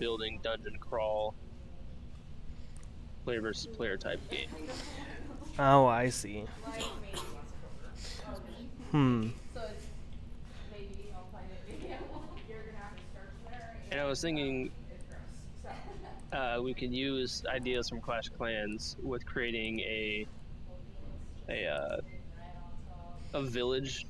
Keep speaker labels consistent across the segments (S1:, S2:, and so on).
S1: building dungeon crawl player versus player type game.
S2: Oh, I see. Hmm.
S1: And I was thinking uh, we can use ideas from Clash Clans with creating a a uh, a village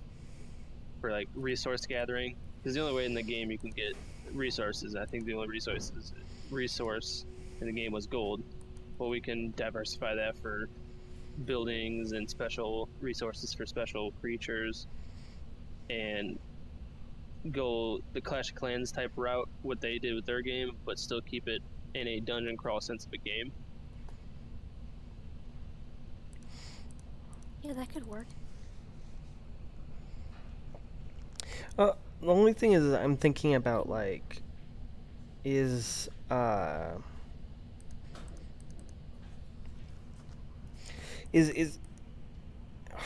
S1: for like resource gathering. Because the only way in the game you can get resources, I think the only resources resource in the game was gold. But we can diversify that for buildings and special resources for special creatures, and go the Clash of Clans type route, what they did with their game, but still keep it in a dungeon crawl sense of a game.
S3: Yeah, that could work.
S2: Uh, the only thing is, I'm thinking about like, is uh, is is.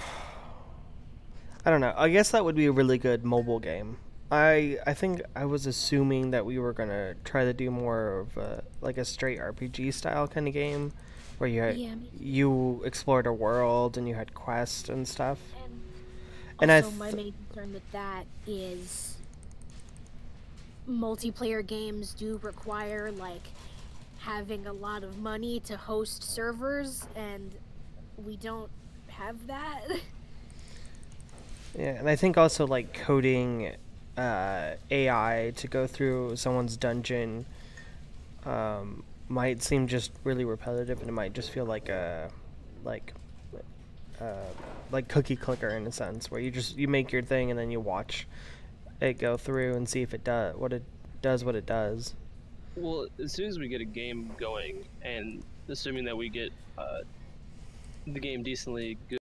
S2: I don't know. I guess that would be a really good mobile game. I I think I was assuming that we were gonna try to do more of a, like a straight RPG style kind of game, where you had,
S3: Yeah.
S2: you explored a world and you had quests and stuff.
S3: And,
S2: And I
S3: also, my main concern with that is multiplayer games do require like having a lot of money to host servers, and we don't have that.
S2: Yeah, and I think also like coding uh, AI to go through someone's dungeon um, might seem just really repetitive, and it might just feel like a like uh, like cookie clicker in a sense, where you just you make your thing and then you watch it go through and see if it does what it does what it does.
S1: Well, as soon as we get a game going, and assuming that we get uh, the game decently good.